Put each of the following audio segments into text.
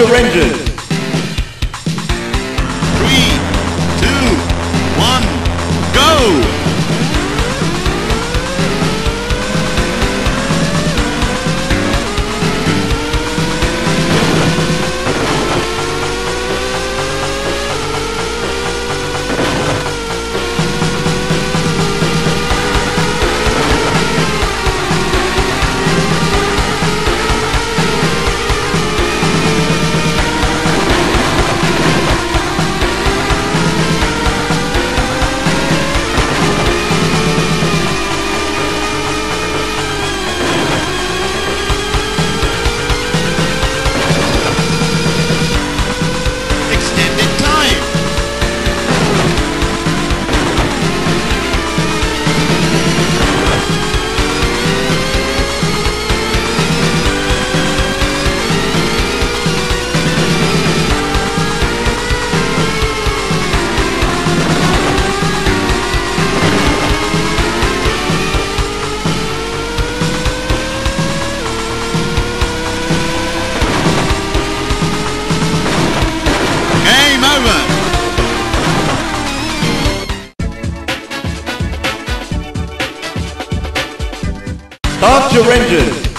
Start Start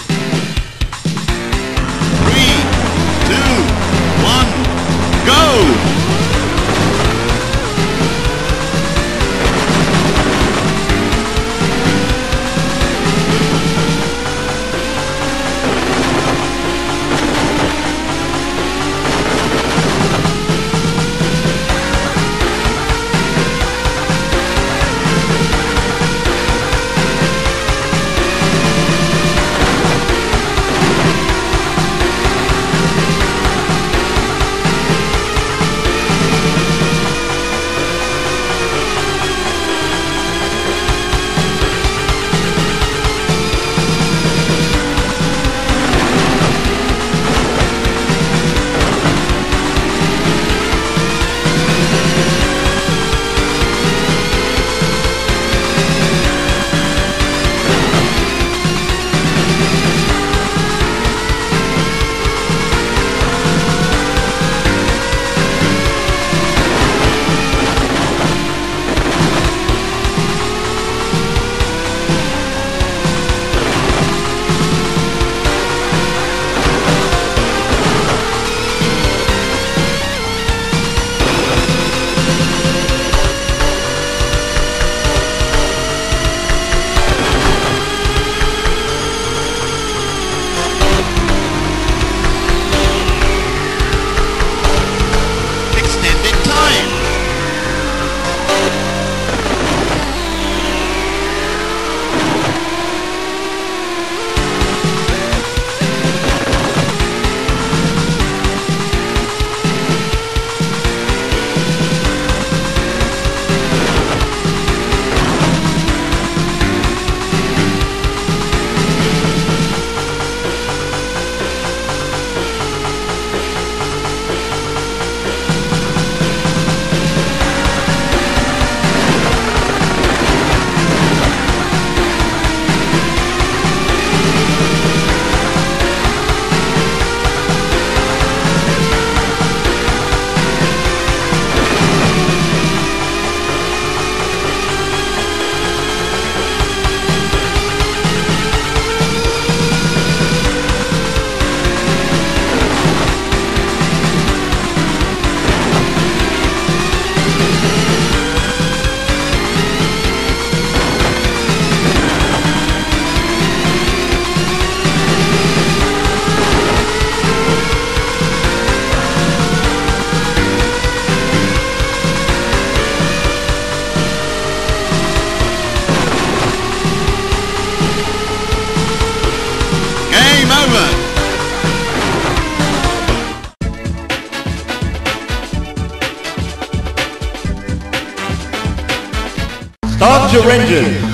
Your engine.